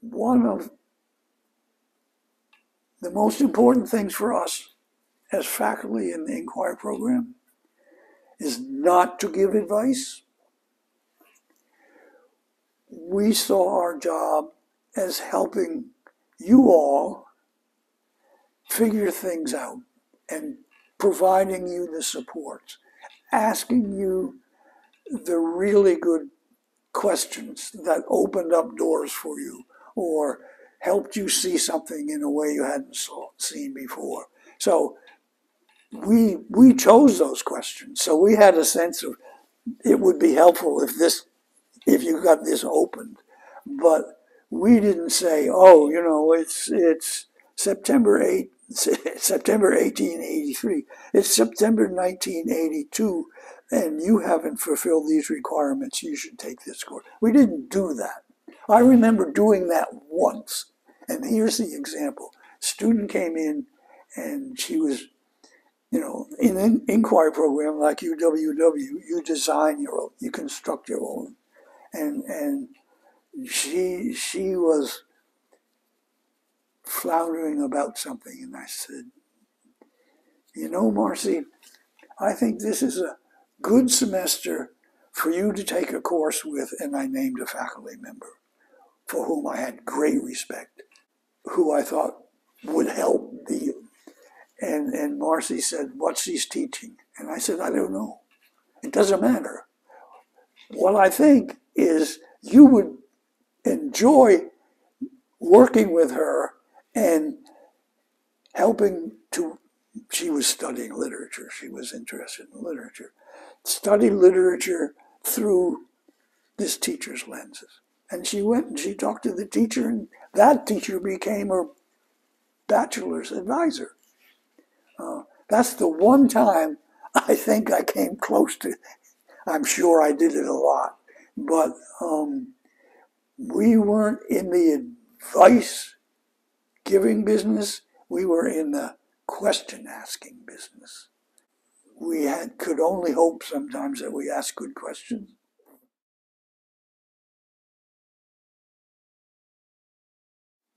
one of the most important things for us as faculty in the inquiry program is not to give advice. We saw our job as helping you all figure things out and providing you the support, asking you the really good questions that opened up doors for you or helped you see something in a way you hadn't saw, seen before. So we we chose those questions. So we had a sense of it would be helpful if this if you got this opened. But we didn't say, oh, you know, it's it's September 8 September 1883. It's September 1982 and you haven't fulfilled these requirements, you should take this course. We didn't do that. I remember doing that once. And here's the example. Student came in and she was, you know, in an inquiry program like UWW, you design your own, you construct your own. And and she she was floundering about something and I said, you know, Marcy, I think this is a good semester for you to take a course with, and I named a faculty member for whom I had great respect, who I thought would help me. And, and Marcy said, What's he's teaching? And I said, I don't know. It doesn't matter. What I think is you would enjoy working with her and helping to she was studying literature she was interested in literature study literature through this teacher's lenses. And she went and she talked to the teacher, and that teacher became her bachelor's advisor. Uh, that's the one time I think I came close to. I'm sure I did it a lot, but um, we weren't in the advice giving business. We were in the question asking business we had, could only hope sometimes that we asked good questions.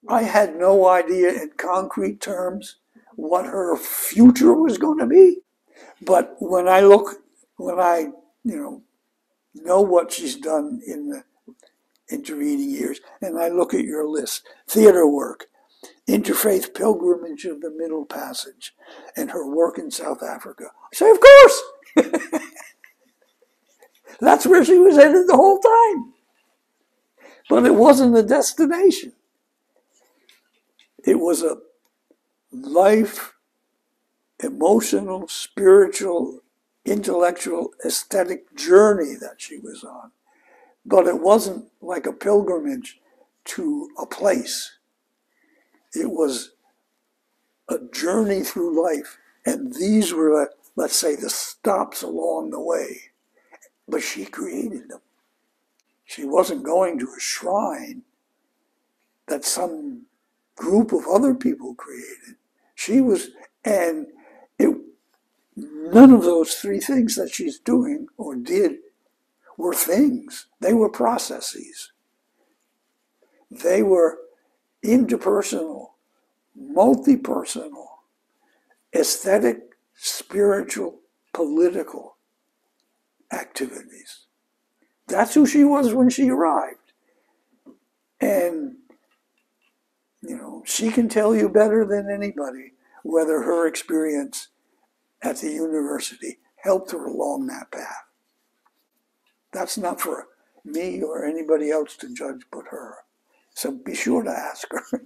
I had no idea in concrete terms what her future was going to be. But when I look, when I, you know, know what she's done in the intervening years, and I look at your list, theater work, interfaith pilgrimage of the Middle Passage, and her work in South Africa. I say, of course. That's where she was headed the whole time. But it wasn't a destination. It was a life, emotional, spiritual, intellectual, aesthetic journey that she was on. But it wasn't like a pilgrimage to a place. It was a journey through life. And these were, let's say, the stops along the way. But she created them. She wasn't going to a shrine that some group of other people created. She was, and it, none of those three things that she's doing or did were things. They were processes. They were interpersonal, multi-personal, aesthetic, spiritual, political activities. That's who she was when she arrived. And, you know, she can tell you better than anybody whether her experience at the university helped her along that path. That's not for me or anybody else to judge but her. So be sure to ask her.